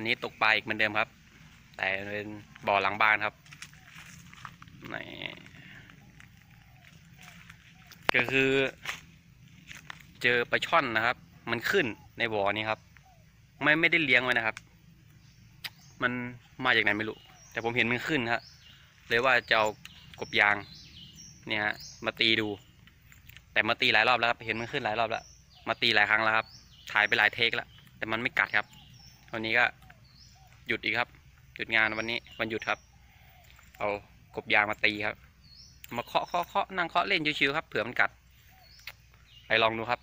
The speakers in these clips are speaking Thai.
วันนี้ตกปลาอีกเหมือนเดิมครับ แต่เป็นบ่อหลังบ้านครับนี่ก็คือ เจอปลาช่อนนะครับ มันขึ้นในบ่อนี้ครับ ไม่ไม่ได้เลี้ยงไว้นะครับ มันมาจากไหนไม่รู้ แต่ผมเห็นมันขึ้นครับเลยว่าจะเอากบยางเนี่ยมาตีดู แต่มาตีหลายรอบแล้วครับเห็นมันขึ้นหลายรอบแล้ว มาตีหลายครั้งแล้วครับถ่ายไปหลายเทคแล้วแต่มันไม่กัดครับวันนี้ก็ หยุดอีกครับ หยุดงานวันนี้วันหยุดครับ เอากบยางมาตีครับ มาเคาะเคาะเคาะนั่งเคาะเล่นชิวๆครับเผื่อมันกัด ไปลองดูครับ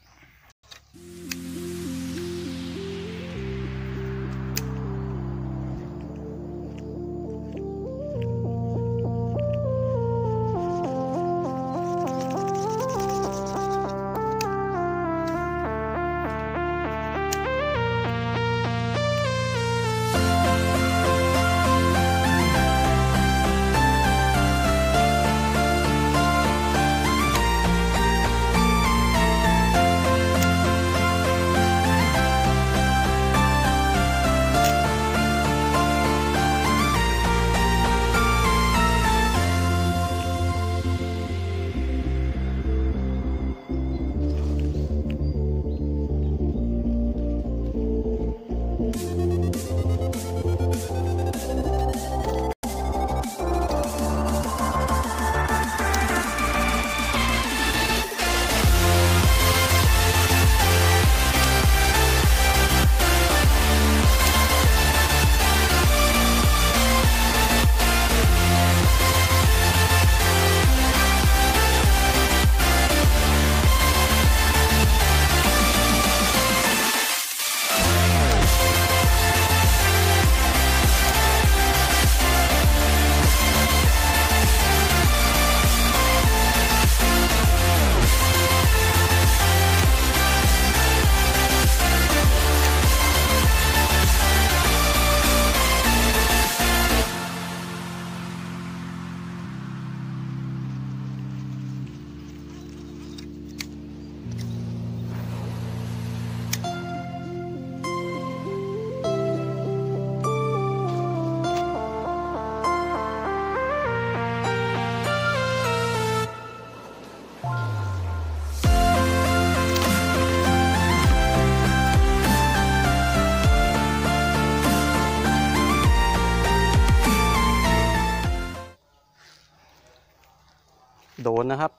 โดนนะครับ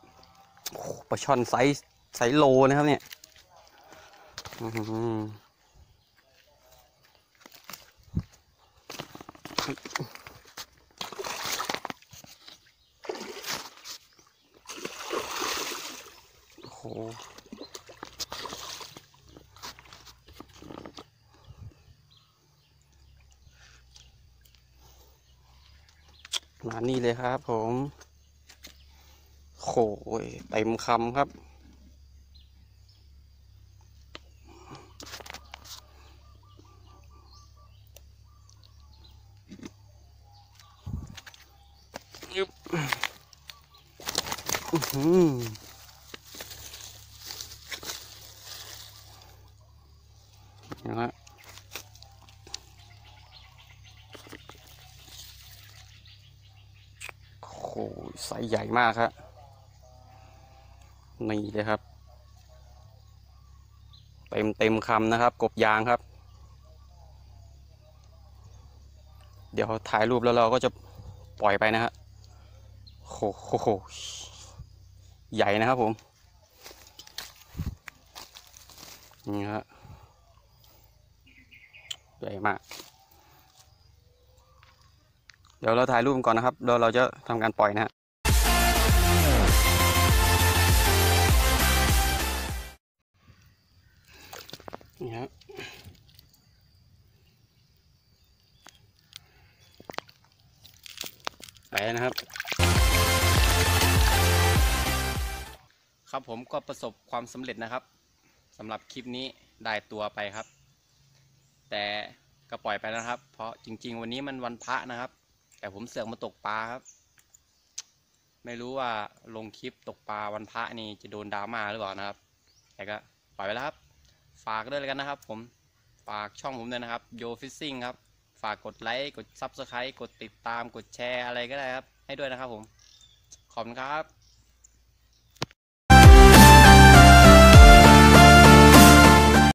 โอ้ปลาช่อนไซส์ไซส์โลนะครับเนี่ยโอ้โหมานี่เลยครับผม โหยเต็มคำครับ ยึบอือหือนะฮะโอ้โหไซส์ใหญ่มากครับ นี่เลยครับ เต็มเต็มคำนะครับ กบยางครับ เดี๋ยวถ่ายรูปแล้วเราก็จะปล่อยไปนะฮะโหโหโหใหญ่นะครับผมนี่ฮะใหญ่มาก เดี๋ยวเราถ่ายรูปก่อนนะครับ เดี๋ยวเราจะทำการปล่อยนะฮะ นี่ฮะไปนะครับ ครับผมก็ประสบความสำเร็จนะครับสำหรับคลิปนี้ได้ตัวไปครับ แต่ก็ปล่อยไปนะครับ เพราะจริง ๆ วันนี้มันวันพระนะครับ แต่ผมเสือกมาตกปลาครับ ไม่รู้ว่าลงคลิปตกปลาวันพระนี่จะโดนดราม่าหรือเปล่านะครับ แต่ก็ปล่อยไปแล้วครับ ฝากด้วยแล้วกันนะครับ ผมฝากช่องผมด้วยนะครับโย Fishing ครับ ฝากกดไลค์กด subscribe กดติดตามกดแชร์อะไรก็ได้ครับ ให้ด้วยนะครับผม ขอบคุณครับ